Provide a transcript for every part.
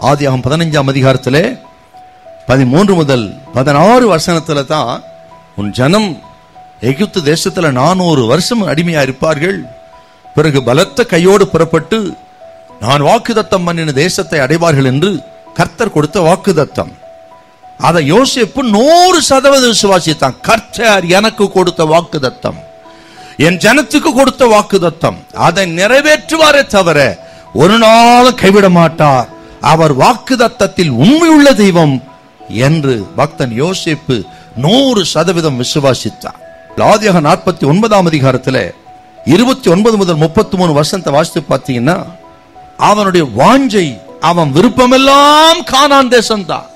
ஆதியாகம் பதினைஞ்சாம் அதிகாரத்திலே பதிமூன்று முதல் பதினாறு வருஷத்தில் தான் உன் ஜனம் எகிப்து தேசத்துல நானூறு வருஷம் அடிமையா இருப்பார்கள் பிறகு பலத்த கையோடு புறப்பட்டு நான் வாக்குதத்தம் பண்ணின தேசத்தை அடைவார்கள் என்று கர்த்தர் கொடுத்த வாக்குதத்தம் அதை யோசிப்பு நூறு சதவீத விசுவாசித்தான் கர்த்தர் எனக்கு கொடுத்த வாக்குதத்தம் என் ஜனத்துக்கு கொடுத்த வாக்குதத்தம் அதை நிறைவேற்றுவாரே தவிர ஒரு நாளும் கைவிட மாட்டார் அவர் வாக்குதத்தத்தில் உண்மையுள்ள தெய்வம் என்று பக்தன் யோசிப்பு நூறு சதவீதம் விசுவாசித்தார். ஆதியாக நாற்பத்தி ஒன்பதாம் அதிகாரத்துல இருபத்தி ஒன்பது முதல் முப்பத்தி மூணு வருஷத்தை வாசித்து பார்த்தீங்கன்னா அவனுடைய வாஞ்சை அவன் விருப்பமெல்லாம் காணான் தேசம்தான்.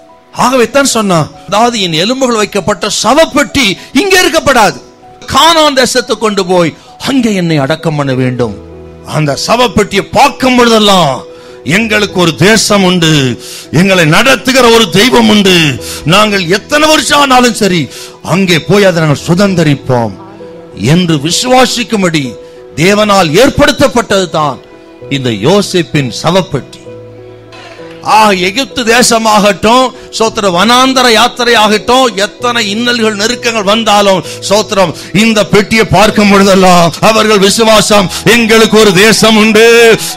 ஆகவே தான் சொன்னான் அதாவது என் எலும்புகள் வைக்கப்பட்ட சவப்பெட்டி இங்கே இருக்கப்படாது. காணான் தேசத்தை கொண்டு போய் அங்கே என்னை அடக்கம் பண்ண வேண்டும். அந்த சவப்பெட்டியை பார்க்கும் பொழுதெல்லாம் எங்களுக்கு ஒரு தேசம் உண்டு. எங்களை நடத்துகிற ஒரு தெய்வம் உண்டு. நாங்கள் எத்தனை வருஷம் ஆனாலும் சரி அங்கே போய் அதை நாங்கள் சுதந்தரிப்போம் என்று விசுவாசிக்கும்படி தேவனால் ஏற்படுத்தப்பட்டது தான் இந்த யோசிப்பின் சவப்பெட்டி. ஆக எகிப்து தேசமாகட்டும் சோத்திர வனாந்தர யாத்திரை ஆகட்டும் எத்தனை இன்னல்கள் நெருக்கங்கள் வந்தாலும் சோத்திரம் இந்த பெட்டியை பார்க்கும் பொழுதெல்லாம் அவர்கள் விசுவாசம் எங்களுக்கு ஒரு தேசம் உண்டு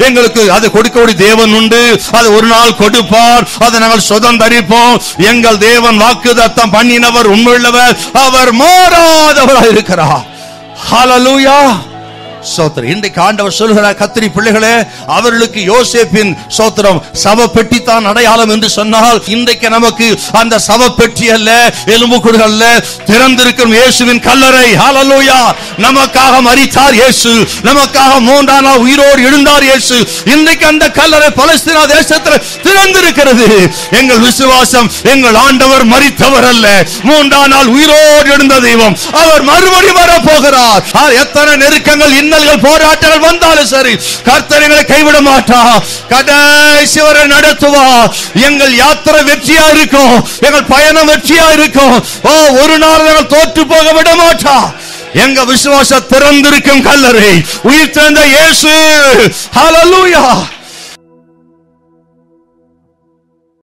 எங்களுக்கு அது கொடுக்கக்கூடிய தேவன் உண்டு அது ஒரு நாள் கொடுப்பார் அதை நாங்கள் சுதந்தரிப்போம். எங்கள் தேவன் வாக்குதத்தம் பண்ணினவர் உண்மையுள்ளவர் அவர் மாறாதவராக இருக்கிறார். ஹலலூயா சோத்திரம். இன்றைக்கு ஆண்டவர் சொல்கிறார் கத்திரி பிள்ளைகளே அவர்களுக்கு யோசேப்பின் சோத்திரம் சவப்பெட்டி தான் அடையாளம் என்று சொன்னால் இன்றைக்கு நமக்கு அந்த சவப்பெட்டி அல்ல எலும்புக்குடு அல்ல திறந்திருக்கும் இயேசுவின் கல்லறை. ஹாலலூயா நமக்காக மறித்தார் இயேசு. நமக்காக மூன்றாம் நாள் உயிரோடு எழுந்தார் இயேசு. இன்றைக்கு அந்த கல்லறை பலஸ்தீனா தேசத்தில் திறந்திருக்கிறது. எங்கள் விசுவாசம் எங்கள் ஆண்டவர் மறித்தவர் அல்ல. மூன்றாம் நாள் உயிரோடு எழுந்த தெய்வம் அவர் மறுபடி வர போகிறார் எத்தனை நெருக்கங்கள் இன்னல்கள் போராட்டங்கள் வந்தாலும் சரி கர்த்தர் எங்களை கைவிட மாட்டா. கடைசி வரை நடத்துவா. எங்கள் யாத்திரை வெற்றியா இருக்கும். எங்கள் பயணம் வெற்றியா இருக்கும். ஓ ஒரு நாள் நாங்கள் தோற்று போக விட மாட்டா. எங்க விசுவாச திறந்திருக்கும் கல்லறை. உயிர் திறந்த இயேசு. ஹalleluya